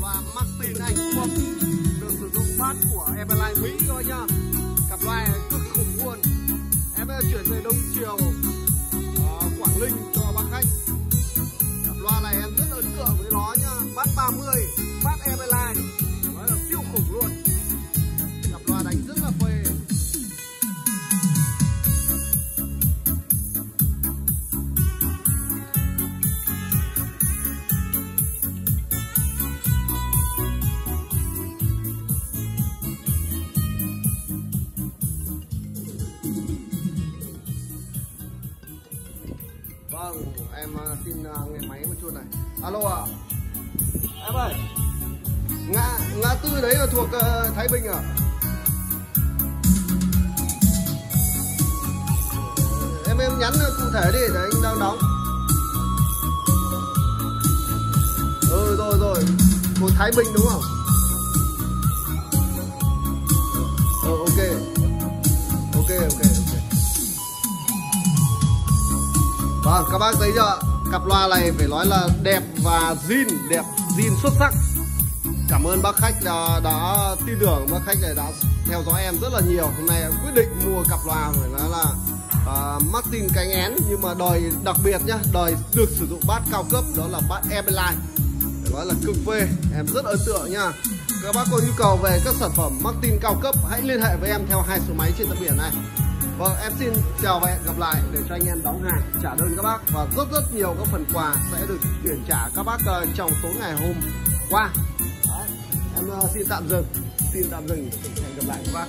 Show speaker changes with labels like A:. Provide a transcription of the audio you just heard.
A: loa Martin Anh Quốc được sử dụng phát của Everline Mỹ thôi nhá cặp loa cực khủng luôn. Em chuyển về Đông Triều uh, Quảng Ninh Vâng, em ờ, xin ờ, nghe máy một chút này. Alo ạ. À? Em ơi. Ngã ngã tư đấy là thuộc uh, Thái Bình à? Em em nhắn cụ thể đi để anh đang đóng. Ừ rồi rồi. Thuộc Thái Bình đúng không? Vâng, các bác thấy chưa? Cặp loa này phải nói là đẹp và zin, đẹp zin xuất sắc. Cảm ơn bác khách đã, đã tin tưởng bác khách này đã theo dõi em rất là nhiều. Hôm nay em quyết định mua cặp loa phải nói là uh, Martin cánh én nhưng mà đời đặc biệt nhá, đời được sử dụng bát cao cấp đó là bát Everline. Phải nói là cực phê, em rất ấn tượng nha. Các bác có nhu cầu về các sản phẩm Martin cao cấp hãy liên hệ với em theo hai số máy trên tấm biển này. Vâng, em xin chào và hẹn gặp lại để cho anh em đóng hàng, trả đơn các bác và rất rất nhiều các phần quà sẽ được chuyển trả các bác uh, trong số ngày hôm qua. Đấy, em uh, xin tạm dừng, xin tạm dừng, hẹn gặp lại các bác.